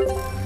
you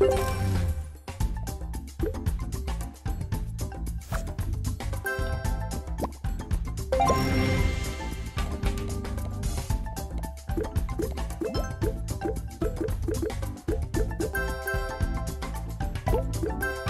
you Música